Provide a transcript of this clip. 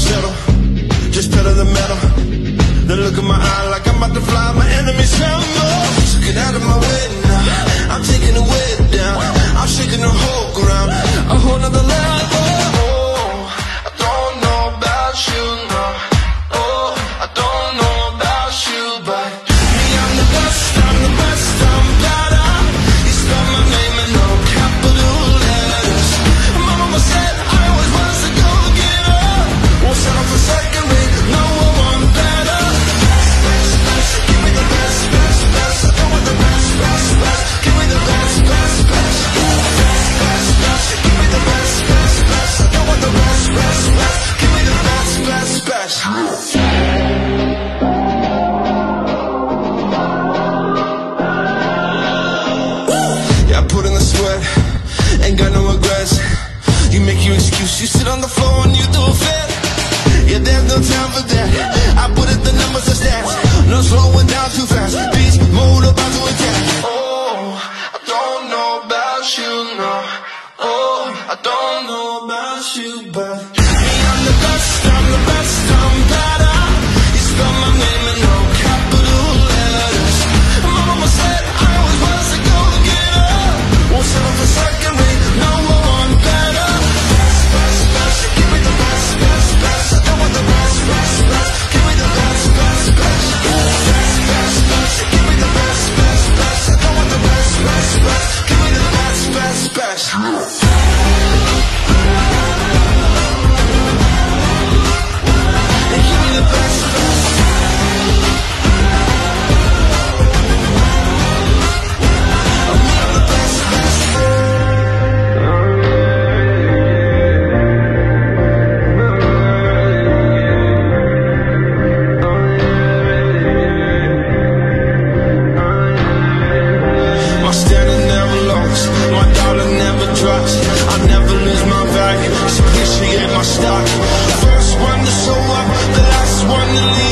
settle. Just pedal the metal. Then look in my eye like I'm a ain't got no regrets. You make your excuse, you sit on the floor and you do a fit Yeah, there's no time for that. I put it the numbers and stats No slowing down too fast. Beast mode about to attack Oh, I don't know about you, no. Oh, I don't know about you, but Me, I'm the best, I'm the best, I'm Yes. like, so this she ain't my stock. First one to show up, the last one to leave.